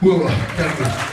было. Как-то.